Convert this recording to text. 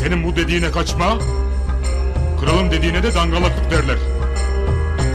Senin bu dediğine kaçma. Kralın dediğine de dangalaklık derler.